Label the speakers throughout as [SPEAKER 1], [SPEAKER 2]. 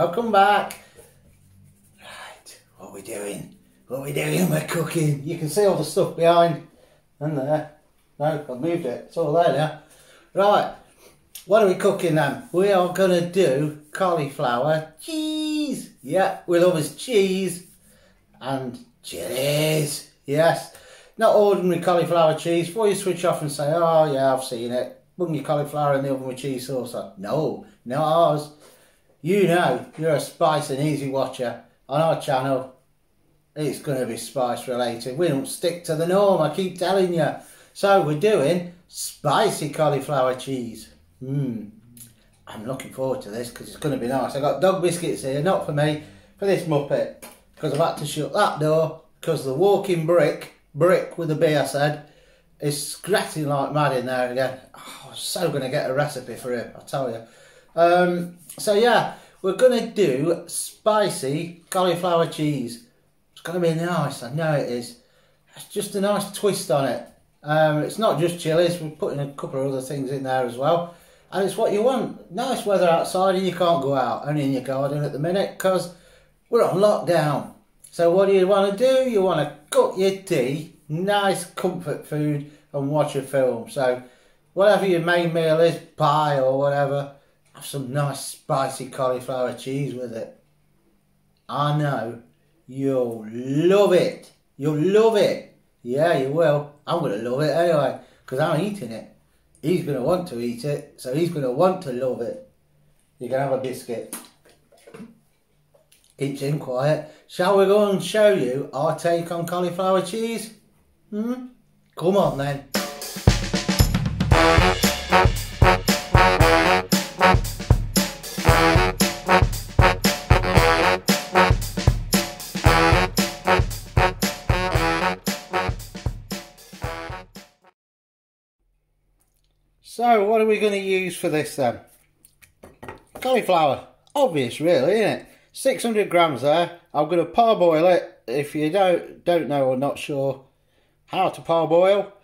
[SPEAKER 1] welcome back. Right, what are we doing? What are we doing? We're cooking. You can see all the stuff behind and there. No, I've moved it. It's all there now. Right, what are we cooking then? We are going to do cauliflower cheese. Yeah, we love his cheese and chilies. Yes, not ordinary cauliflower cheese. Before you switch off and say, oh yeah, I've seen it. Bung your cauliflower in the oven with cheese sauce. No, not ours. You know, you're a Spice and Eazy watcher on our channel. It's going to be spice related. We don't stick to the norm, I keep telling you. So we're doing spicy cauliflower cheese. Mmm. I'm looking forward to this because it's going to be nice. I've got dog biscuits here, not for me, for this Muppet. Because I've had to shut that door because the walking brick, brick with a B I said, is scratching like mad in there again. Oh, I'm so going to get a recipe for him, I tell you. Um, so yeah, we're going to do spicy cauliflower cheese. It's going to be nice, I know it is. It's just a nice twist on it. Um, it's not just chilies, we're putting a couple of other things in there as well. And it's what you want. Nice weather outside and you can't go out, only in your garden at the minute because we're on lockdown. So what do you want to do? You want to cook your tea, nice comfort food and watch a film. So whatever your main meal is, pie or whatever, have some nice spicy cauliflower cheese with it. I know you'll love it. You'll love it. Yeah, you will. I'm going to love it anyway because I'm eating it. He's going to want to eat it, so he's going to want to love it. You can have a biscuit. Keeps him quiet. Shall we go and show you our take on cauliflower cheese? Hmm? Come on then. So, what are we going to use for this then? Cauliflower. Obvious, really, isn't it? 600 grams there. I'm going to parboil it. If you don't don't know or not sure how to parboil,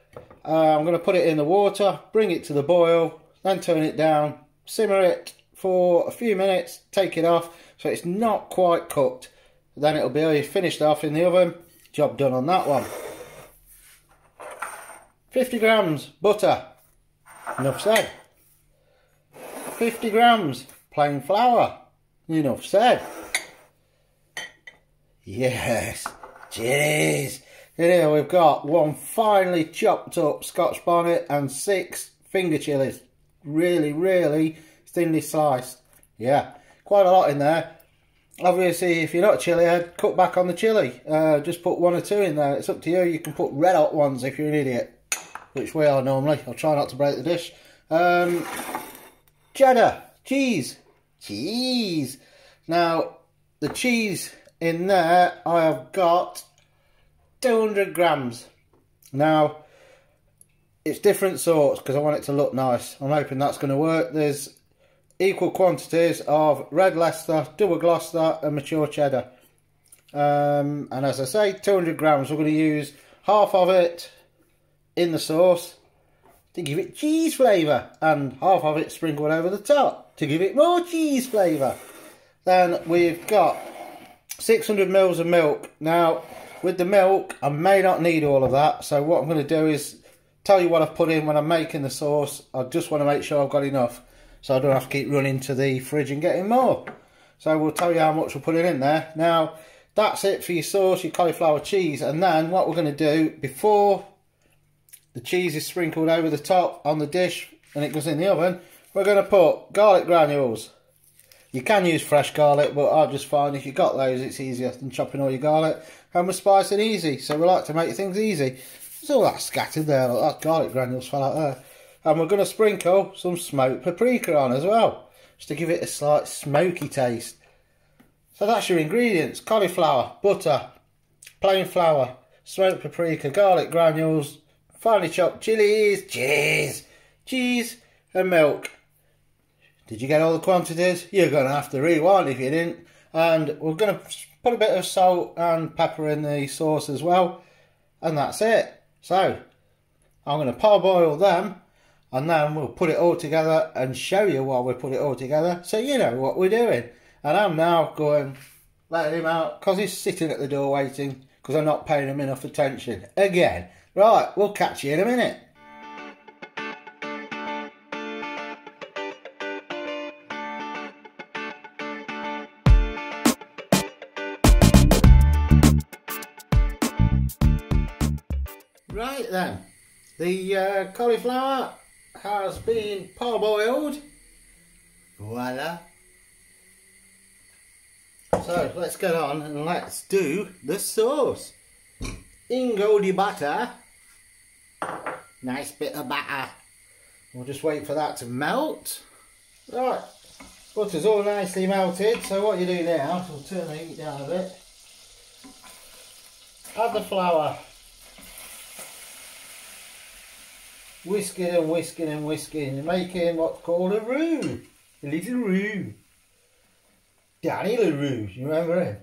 [SPEAKER 1] uh, I'm going to put it in the water, bring it to the boil, then turn it down, simmer it for a few minutes, take it off so it's not quite cooked. Then it'll be finished off in the oven. Job done on that one. 50 grams butter. Enough said. 50 grams plain flour. Enough said. Yes. Cheers. Here we've got one finely chopped up Scotch bonnet and six finger chilies. Really, really thinly sliced. Yeah, quite a lot in there. Obviously, if you're not a chili head, cut back on the chili. Uh, just put one or two in there. It's up to you. You can put red hot ones if you're an idiot which we are normally. I'll try not to break the dish. Um, cheddar, cheese, cheese. Now, the cheese in there, I have got 200 grams. Now, it's different sorts because I want it to look nice. I'm hoping that's going to work. There's equal quantities of red Leicester, double Gloucester and mature cheddar. Um, and as I say, 200 grams. We're going to use half of it in the sauce to give it cheese flavour and half of it sprinkled over the top to give it more cheese flavour. Then we've got 600 mils of milk. Now with the milk I may not need all of that so what I'm going to do is tell you what I've put in when I'm making the sauce. I just want to make sure I've got enough so I don't have to keep running to the fridge and getting more. So we'll tell you how much we're putting in there. Now that's it for your sauce, your cauliflower cheese and then what we're going to do before the cheese is sprinkled over the top on the dish and it goes in the oven. We're going to put garlic granules. You can use fresh garlic, but I just find if you've got those, it's easier than chopping all your garlic. And we're spicing easy, so we like to make things easy. There's all that scattered there, like that garlic granules fell out there. And we're going to sprinkle some smoked paprika on as well, just to give it a slight smoky taste. So that's your ingredients, cauliflower, butter, plain flour, smoked paprika, garlic granules, finely chopped chilies, cheese, cheese and milk. Did you get all the quantities? You're going to have to rewind if you didn't. And we're going to put a bit of salt and pepper in the sauce as well. And that's it. So, I'm going to parboil them. And then we'll put it all together and show you while we put it all together. So you know what we're doing. And I'm now going, letting him out because he's sitting at the door waiting because I'm not paying him enough attention. Again. Right, we'll catch you in a minute. Right then, the uh, cauliflower has been parboiled. Voila. So let's get on and let's do the sauce. Ingo di butter. Nice bit of butter. We'll just wait for that to melt. Right, butter's all nicely melted. So what you do now, we'll turn the heat down a bit. Add the flour. Whisking and whisking and whisking, You're making what's called a roux. A little roux. Danny La Rue, you remember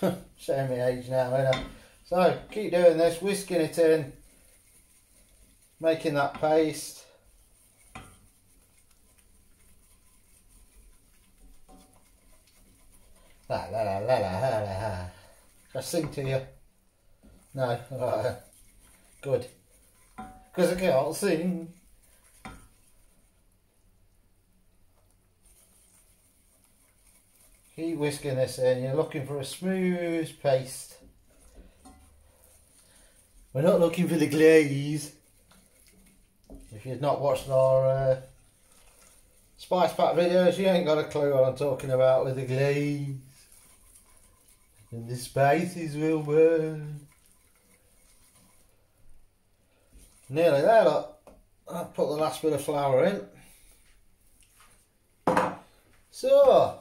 [SPEAKER 1] him? Showing me age now, ain't I? So keep doing this, whisking it in, making that paste. La la la la la la la. Can I sing to you? No, right. Good. Because I can't sing. Keep whisking this in. You're looking for a smooth paste. We're not looking for the glaze. If you've not watched our uh, spice pack videos, you ain't got a clue what I'm talking about with the glaze. And the spices will burn. Nearly there, look. I'll put the last bit of flour in. So,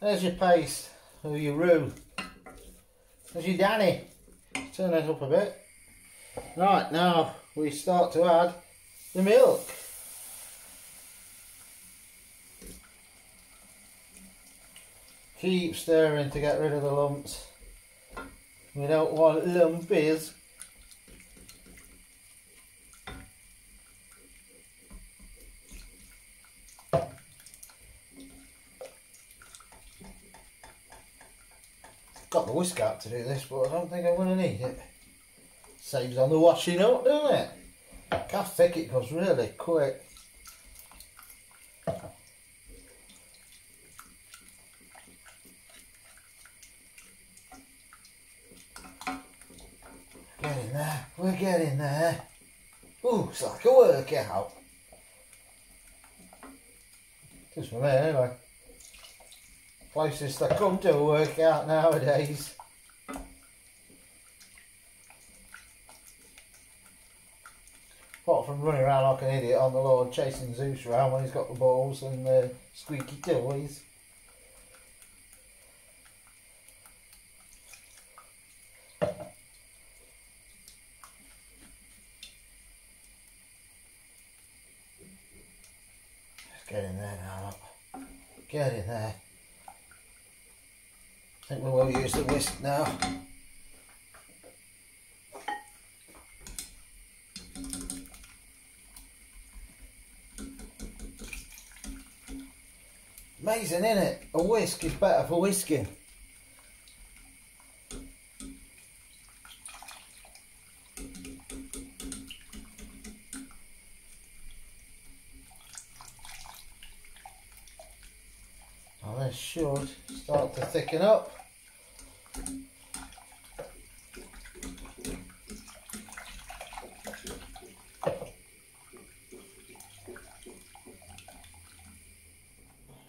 [SPEAKER 1] There's your paste, or your roux. There's your Danny. Turn that up a bit. Right, now we start to add the milk. Keep stirring to get rid of the lumps. We don't want lumpies. Got the whisk out to do this, but I don't think I'm going to need it. Saves on the washing up, doesn't it? Look how thick it goes really quick. Getting there, we're getting there. Ooh, it's like a workout. Just for me anyway. Closest I come to a workout nowadays. Apart from running around like an idiot on the lawn chasing Zeus around when he's got the balls and the squeaky toys. Get in there now. Get in there. Think we will use the whisk now. Amazing, isn't it? A whisk is better for whisking. Well, this should start to thicken up.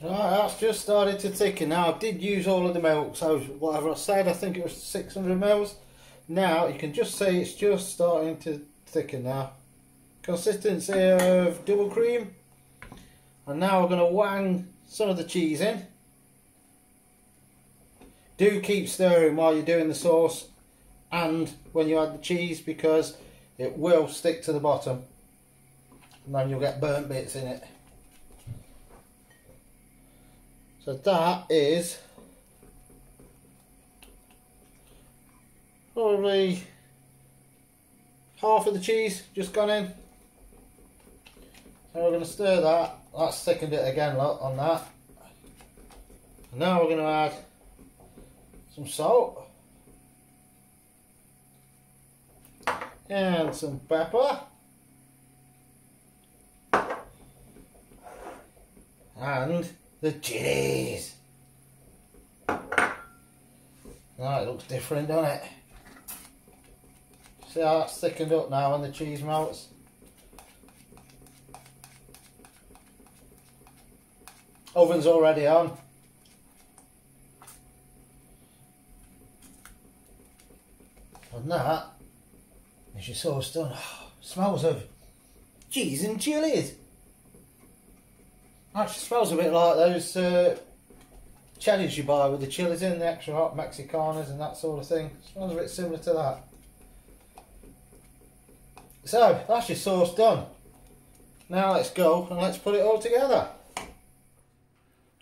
[SPEAKER 1] Right, that's just started to thicken. Now, I did use all of the milk, so whatever I said, I think it was 600 mils. Now, you can just see it's just starting to thicken now. Consistency of double cream. And now we're going to wang some of the cheese in. Do keep stirring while you're doing the sauce and when you add the cheese because it will stick to the bottom and then you'll get burnt bits in it. So that is probably half of the cheese just gone in. So we're going to stir that. That's thickened it again, look, on that. And now we're going to add some salt. And some pepper. And the chilies. Now it looks different, doesn't it? See how that's thickened up now when the cheese melts? Oven's already on. And that is your sauce done. Oh, smells of cheese and chilies. Actually smells a bit like those uh, chilies you buy with the chilies in, the extra hot Mexicanas and that sort of thing. Smells a bit similar to that. So, that's your sauce done. Now let's go and let's put it all together.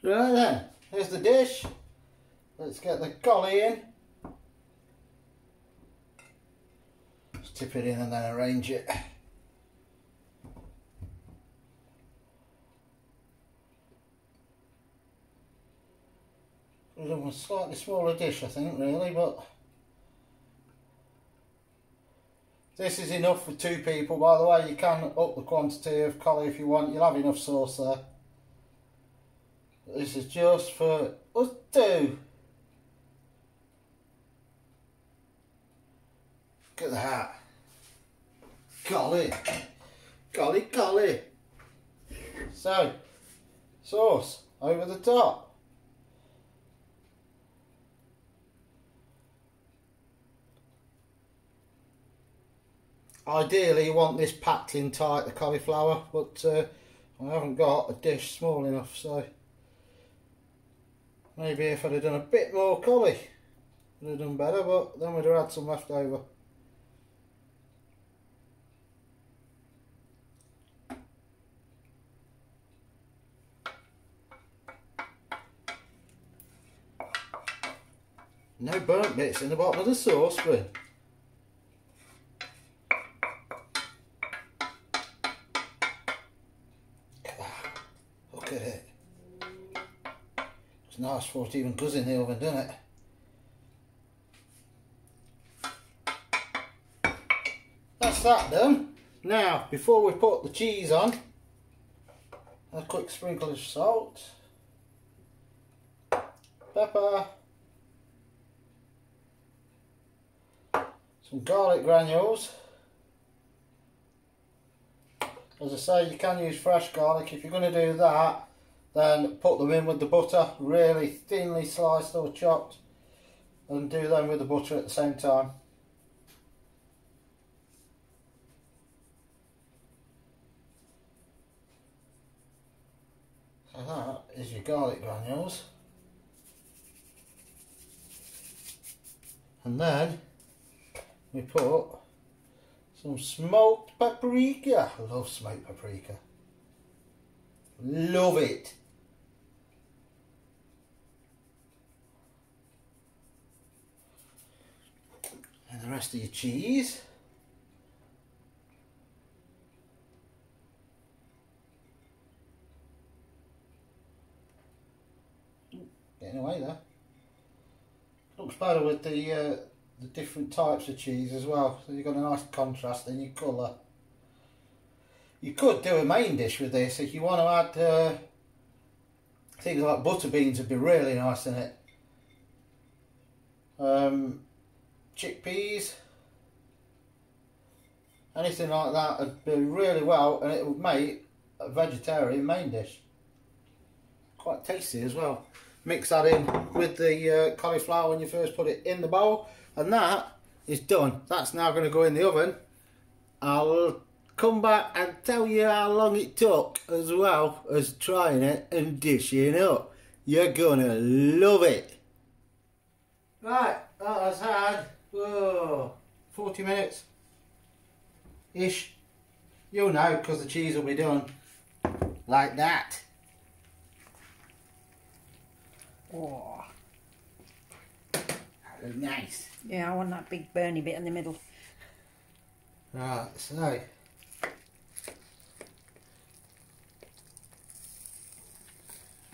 [SPEAKER 1] Right then, here's the dish. Let's get the collie in. Tip it in and then arrange it. Slightly smaller dish I think really but this is enough for two people. By the way you can up the quantity of collie if you want. You'll have enough sauce there. This is just for us two. Look at that. Golly. Golly golly. So sauce over the top Ideally you want this packed in tight, the cauliflower, but uh, I haven't got a dish small enough, so maybe if I'd have done a bit more collie, I'd have done better, but then we'd have had some left over. No burnt bits in the bottom of the saucepan. For it even goes in the oven, doesn't it? That's that done. Now, before we put the cheese on, a quick sprinkle of salt, pepper, some garlic granules. As I say, you can use fresh garlic. If you're going to do that, then put them in with the butter, really thinly sliced or chopped, and do them with the butter at the same time. So that is your garlic granules. And then we put some smoked paprika. I love smoked paprika. Love it. The rest of your cheese. Getting away there. Looks better with the uh, the different types of cheese as well. So you've got a nice contrast in your colour. You could do a main dish with this if you want to add uh, things like butter beans would be really nice in it. Um, chickpeas, anything like that would be really well and it would make a vegetarian main dish. Quite tasty as well. Mix that in with the uh, cauliflower when you first put it in the bowl and that is done. That's now going to go in the oven. I'll come back and tell you how long it took as well as trying it and dishing up. You're gonna love it. Right, that has had Whoa, 40 minutes ish. You'll know because the cheese will be done like that.
[SPEAKER 2] Oh.
[SPEAKER 1] nice.
[SPEAKER 2] Yeah, I want that big burny bit in the middle.
[SPEAKER 1] Right, so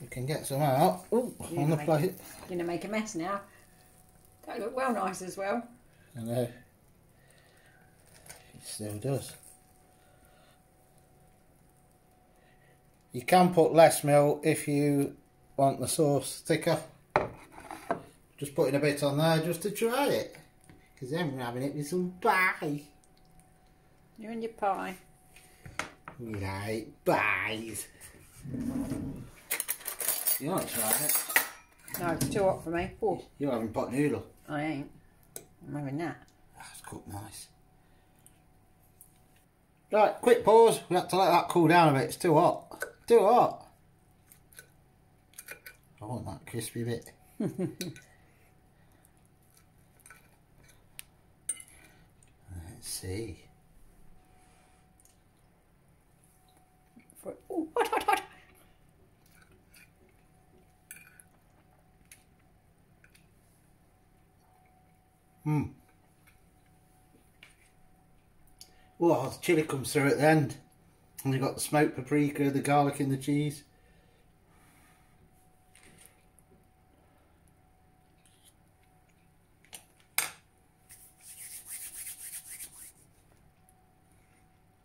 [SPEAKER 1] You can get some out. Ooh, on the plate.
[SPEAKER 2] You're going to make a mess now. That look well nice as well.
[SPEAKER 1] I know. It still does. You can put less milk if you want the sauce thicker. Just putting a bit on there just to try it. Because then we're having it with some pie.
[SPEAKER 2] You and your pie.
[SPEAKER 1] We like pies. You want to try it?
[SPEAKER 2] No, it's too hot for me. Oh,
[SPEAKER 1] You're having pot noodle.
[SPEAKER 2] I ain't. I'm having that.
[SPEAKER 1] That's cooked nice. Right, quick pause. We have to let that cool down a bit. It's too hot. Too hot. I want that crispy bit. Let's see.
[SPEAKER 2] For, oh, hot, hot, hot.
[SPEAKER 1] Oh, the chili comes through at the end. And you've got the smoked paprika, the garlic and the cheese.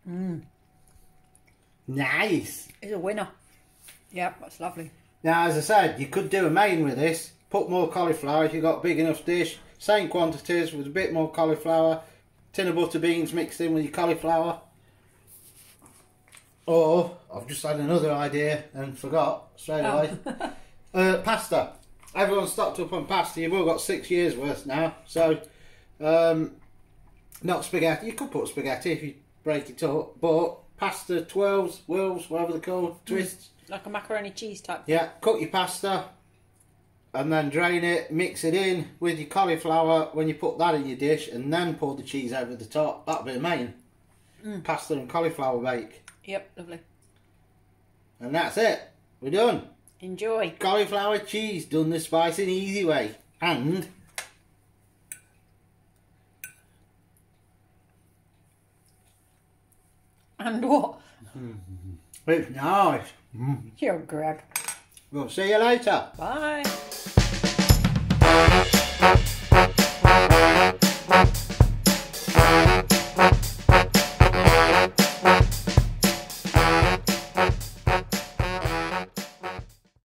[SPEAKER 1] Mm. Nice.
[SPEAKER 2] It's a winner. Yep, that's lovely.
[SPEAKER 1] Now, as I said, you could do a main with this. Put more cauliflower if you've got a big enough dish. Same quantities with a bit more cauliflower. Tin of butter beans mixed in with your cauliflower. Or, I've just had another idea and forgot straight
[SPEAKER 2] Oh.
[SPEAKER 1] away. uh, pasta. Everyone's stocked up on pasta. You've all got six years worth now. So, um, not spaghetti. You could put spaghetti if you break it up. But pasta, twirls, whirls, whatever they're called, twists.
[SPEAKER 2] Like a macaroni cheese type.
[SPEAKER 1] Yeah, cook your pasta and then drain it, mix it in with your cauliflower when you put that in your dish, and then pour the cheese over the top. That'll be the main. Mm. Pasta and cauliflower bake.
[SPEAKER 2] Yep, lovely.
[SPEAKER 1] And that's it. We're done.
[SPEAKER 2] Enjoy.
[SPEAKER 1] Cauliflower cheese done the Spice and Eazy way. And
[SPEAKER 2] And what?
[SPEAKER 1] it's nice. Mm.
[SPEAKER 2] You're Greg.
[SPEAKER 1] We'll see you later.
[SPEAKER 2] Bye.